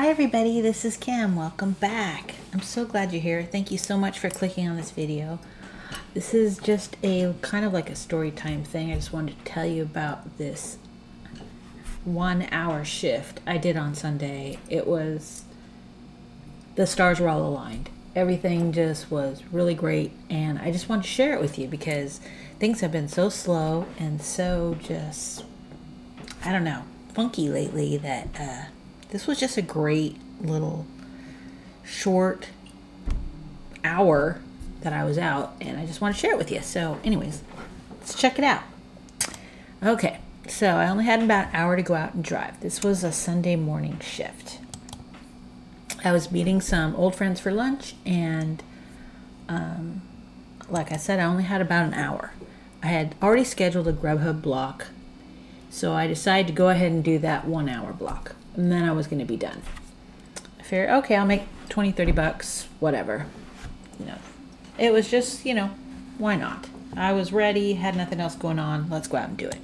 Hi, everybody. This is Kim. Welcome back. I'm so glad you're here. Thank you so much for clicking on this video. This is just a kind of like a story time thing. I just wanted to tell you about this one hour shift I did on Sunday. It was, the stars were all aligned. Everything just was really great. And I just want to share it with you because things have been so slow and so just, I don't know, funky lately that, uh, this was just a great little short hour that I was out, and I just want to share it with you. So, anyways, let's check it out. Okay, so I only had about an hour to go out and drive. This was a Sunday morning shift. I was meeting some old friends for lunch, and um, like I said, I only had about an hour. I had already scheduled a Grubhub block, so I decided to go ahead and do that one hour block and then I was going to be done. I figured, okay, I'll make 20, 30 bucks, whatever. You know, it was just, you know, why not? I was ready, had nothing else going on. Let's go out and do it.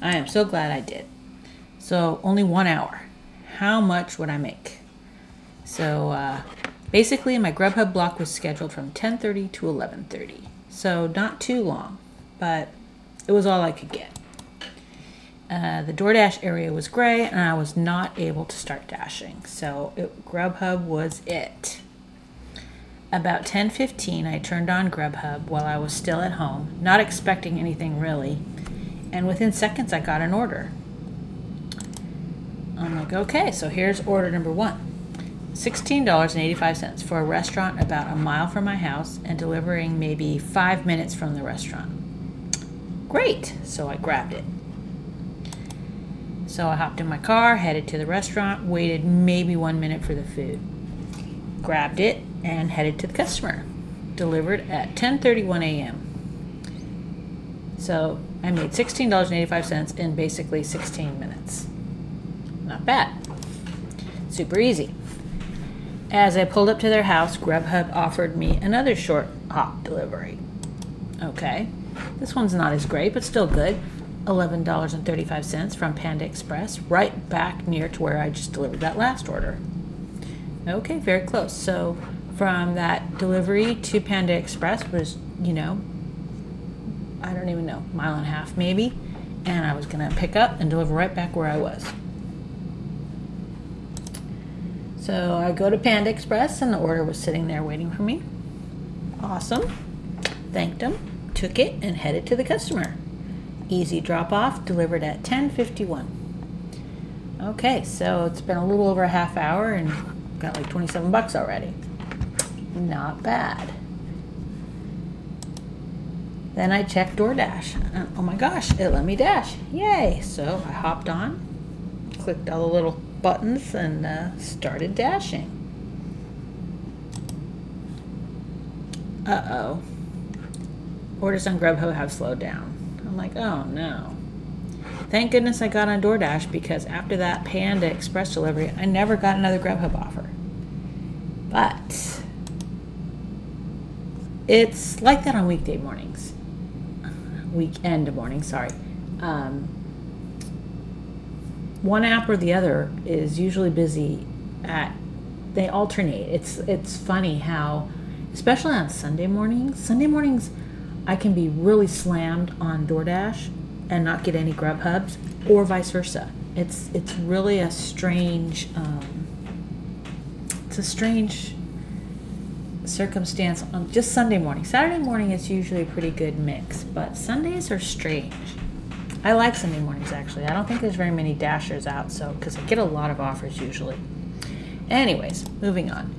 I am so glad I did. So only one hour. How much would I make? So uh, basically, my Grubhub block was scheduled from 10:30 to 11:30. So not too long, but it was all I could get. Uh, the DoorDash area was gray, and I was not able to start dashing. So it, Grubhub was it. About 10:15, I turned on Grubhub while I was still at home, not expecting anything really, and within seconds I got an order. I'm like, okay, so here's order number one. $16.85 for a restaurant about a mile from my house and delivering maybe five minutes from the restaurant. Great, so I grabbed it. So I hopped in my car, headed to the restaurant, waited maybe one minute for the food. Grabbed it and headed to the customer. Delivered at 10:31 a.m. So I made $16.85 in basically 16 minutes. Not bad. Super easy. As I pulled up to their house, Grubhub offered me another short hop delivery. Okay, this one's not as great, but still good. $11.35 from Panda Express, right back near to where I just delivered that last order. Okay, very close. So from that delivery to Panda Express was, you know, I don't even know, mile and a half maybe. And I was going to pick up and deliver right back where I was. So I go to Panda Express and the order was sitting there waiting for me. Awesome. Thanked them, took it, and headed to the customer. Easy drop off, delivered at 10:51. Okay, so it's been a little over a half hour and got like 27 bucks already. Not bad. Then I checked DoorDash. Uh, oh my gosh, it let me dash. Yay! So I hopped on, clicked all the little buttons, and uh, started dashing. Uh oh. Orders on Grubhub have slowed down. I'm like, oh no. Thank goodness I got on DoorDash because after that Panda Express delivery, I never got another Grubhub offer. But it's like that on weekday mornings. Weekend mornings, sorry. Um, one app or the other is usually busy at they alternate. It's it's funny how especially on Sunday mornings, Sunday mornings I can be really slammed on DoorDash and not get any Grubhubs, or vice versa. It's it's really a strange um, it's a strange circumstance on just Sunday morning. Saturday morning is usually a pretty good mix, but Sundays are strange. I like Sunday mornings actually. I don't think there's very many dashers out, so because I get a lot of offers usually. Anyways, moving on.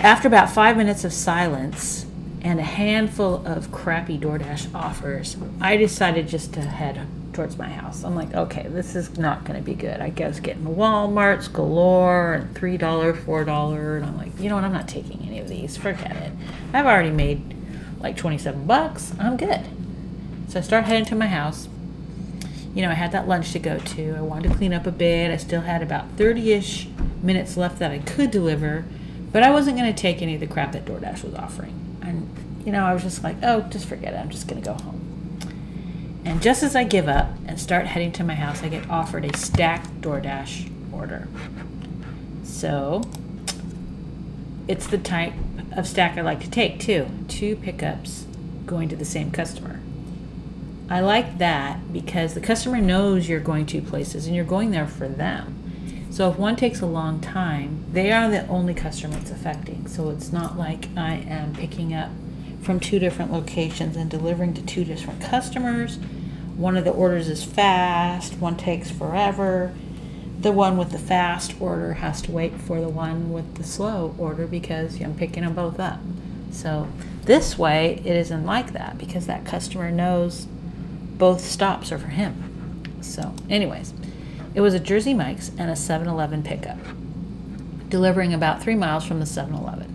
After about five minutes of silence, and a handful of crappy DoorDash offers, I decided just to head towards my house. I'm like, okay, this is not going to be good. I guess getting Walmart's galore and $3, $4. And I'm like, you know what? I'm not taking any of these. Forget it. I've already made like 27 bucks. I'm good. So I start heading to my house. You know, I had that lunch to go to. I wanted to clean up a bit. I still had about 30 ish minutes left that I could deliver, but I wasn't going to take any of the crap that DoorDash was offering. You know, I was just like, oh, just forget it. I'm just going to go home. And just as I give up and start heading to my house, I get offered a stacked DoorDash order. So it's the type of stack I like to take too. Two pickups going to the same customer. I like that because the customer knows you're going to places and you're going there for them. So if one takes a long time, they are the only customer it's affecting. So it's not like I am picking up from two different locations and delivering to two different customers. One of the orders is fast, one takes forever. The one with the fast order has to wait for the one with the slow order because I'm picking them both up. So this way, it isn't like that because that customer knows both stops are for him. So, anyways, it was a Jersey Mike's and a 7 Eleven pickup, delivering about three miles from the 7 Eleven.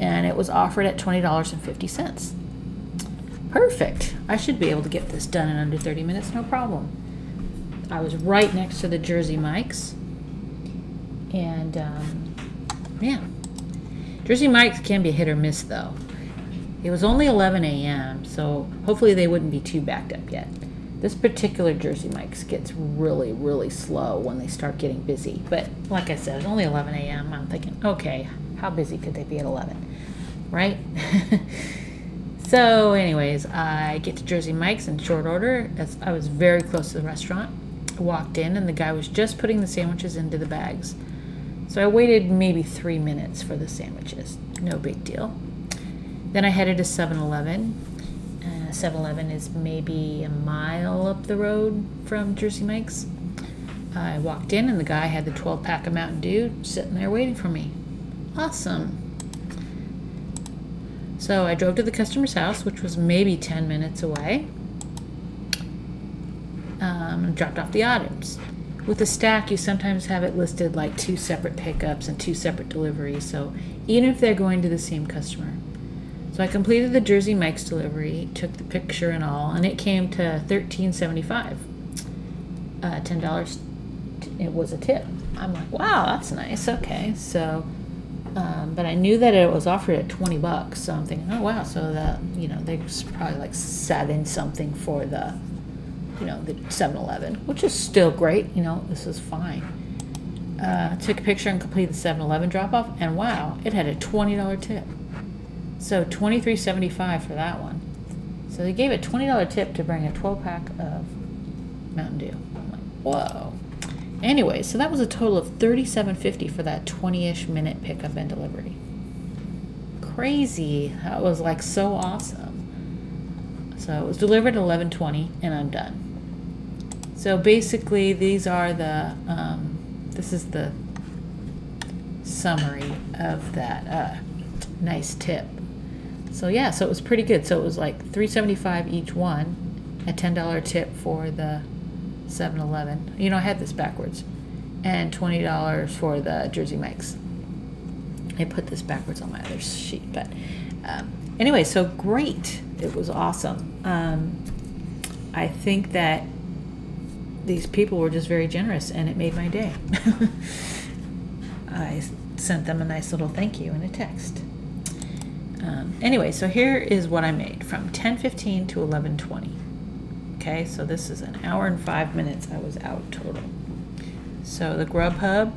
And it was offered at $20.50. Perfect. I should be able to get this done in under 30 minutes, no problem. I was right next to the Jersey Mike's. And, um, yeah. Jersey Mike's can be hit or miss, though. It was only 11 a.m., so hopefully they wouldn't be too backed up yet. This particular Jersey Mike's gets really, really slow when they start getting busy. But like I said, it's only 11 a.m. I'm thinking, okay, how busy could they be at 11? Right? so, anyways, I get to Jersey Mike's in short order. As I was very close to the restaurant. Walked in, and the guy was just putting the sandwiches into the bags. So I waited maybe three minutes for the sandwiches. No big deal. Then I headed to 7 Eleven. Uh, 7 Eleven is maybe a mile up the road from Jersey Mike's. I walked in and the guy had the 12 pack of Mountain Dew sitting there waiting for me. Awesome. So I drove to the customer's house, which was maybe 10 minutes away, um, and dropped off the items. With a stack, you sometimes have it listed like two separate pickups and two separate deliveries, so even if they're going to the same customer. So I completed the Jersey Mike's delivery, took the picture and all, and it came to thirteen seventy five. Uh, Ten dollars. It was a tip. I'm like, wow, that's nice. Okay, so, um, but I knew that it was offered at twenty bucks, so I'm thinking, oh wow, so that you know there's probably like seven something for the, you know, the 7-Eleven, which is still great. You know, this is fine. Uh, took a picture and completed the 7-Eleven drop off, and wow, it had a twenty dollar tip. So twenty three seventy five for that one. So they gave a twenty dollar tip to bring a twelve pack of Mountain Dew. I'm like, whoa. Anyway, so that was a total of thirty seven fifty for that twenty ish minute pickup and delivery. Crazy. That was like so awesome. So it was delivered at eleven twenty, and I'm done. So basically, these are the. Um, this is the summary of that uh, nice tip. So yeah, so it was pretty good. So it was like 375 each one, a $10 tip for the 7-Eleven. You know, I had this backwards. And $20 for the Jersey Mike's. I put this backwards on my other sheet, but um, anyway, so great. It was awesome. Um, I think that these people were just very generous and it made my day. I sent them a nice little thank you in a text. Um, anyway, so here is what I made from 10:15 to 11:20. Okay, so this is an hour and five minutes I was out total. So the Grubhub,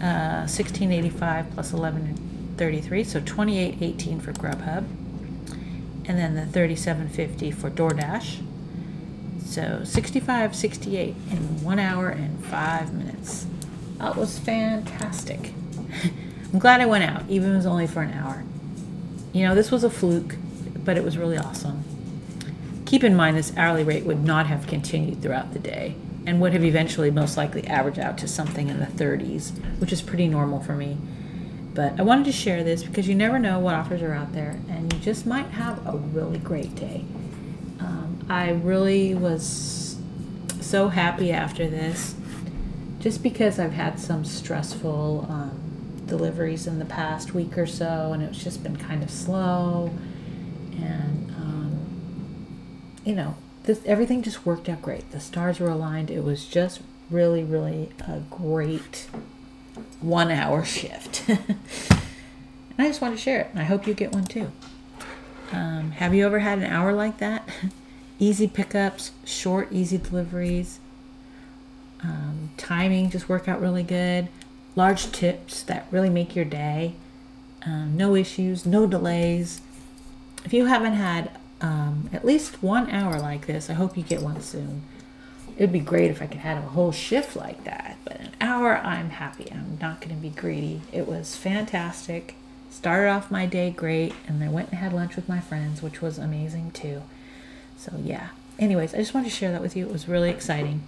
uh, 1685 plus 1133, so 2818 for Grubhub, and then the 3750 for DoorDash. So 6568 in one hour and five minutes. That was fantastic. I'm glad I went out, even if it was only for an hour. You know, this was a fluke, but it was really awesome. Keep in mind this hourly rate would not have continued throughout the day and would have eventually most likely averaged out to something in the 30s, which is pretty normal for me. But I wanted to share this because you never know what offers are out there and you just might have a really great day. Um, I really was so happy after this just because I've had some stressful um, deliveries in the past week or so, and it's just been kind of slow. And um, you know, this everything just worked out great. The stars were aligned. It was just really, really a great one-hour shift. and I just want to share it, and I hope you get one too. Um, have you ever had an hour like that? easy pickups, short, easy deliveries. Um, timing just worked out really good large tips that really make your day. Um, no issues, no delays. If you haven't had um, at least one hour like this, I hope you get one soon. It'd be great if I could have a whole shift like that, but an hour, I'm happy. I'm not going to be greedy. It was fantastic. Started off my day great, and I went and had lunch with my friends, which was amazing too. So, yeah. Anyways, I just wanted to share that with you. It was really exciting.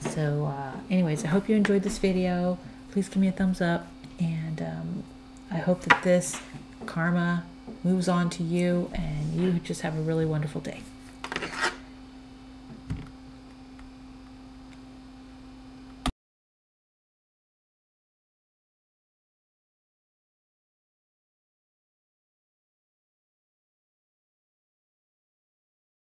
So, uh, anyways, I hope you enjoyed this video. Please give me a thumbs up, and um, I hope that this karma moves on to you and you just have a really wonderful day.